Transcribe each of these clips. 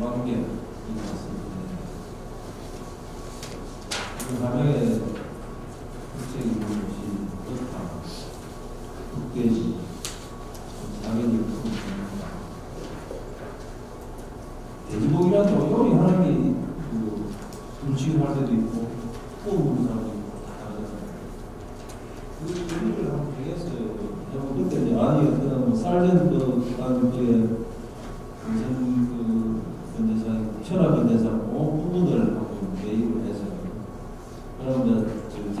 관계 이것 같습니다. 그 가정의 국적인 것이 좋다. 국대지, 자기들 돼지고기라도 요리 게 그, 음식을 할 때도 있고, 구우는 사람도 있고. 그 요리를 한번 되겠어요. 그때 아니 어떤 쌀전도 간 그의 무슨 그 근대상 천하 근대상 온 부분을 하고 매입을 해서 그러면 저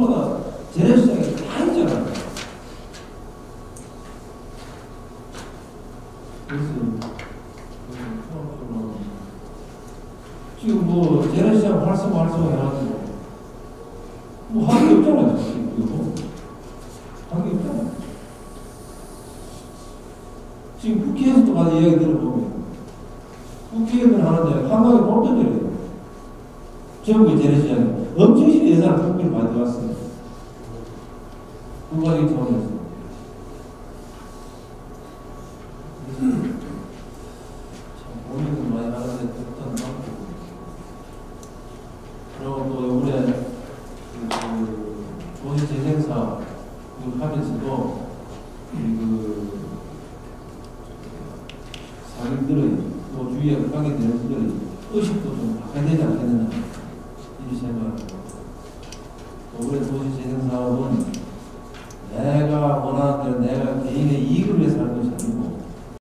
부마다 재래시장이 다 있잖아요. 지금 뭐 재래시장 활성화 활성화 해가지고 뭐 하는 게 없잖아요. 지금 하는 게 없잖아요. 지금 국회에서도 가서 이야기 들어보면 국회의원 하는데 한강에 못 던져 요. 전국의 재래시장이 엄청신 예산을 많이 들어갔습니다. 국가적인 차원에서. 참 고민을 많이 그그 상인들의 또 주위에 의식도 좀 바꿔야 되지 않겠느냐 해주시는 우리 도시재생사업은 내가 원하는 대로 내가 개인의 이익을 위해서 하는 것이 아니고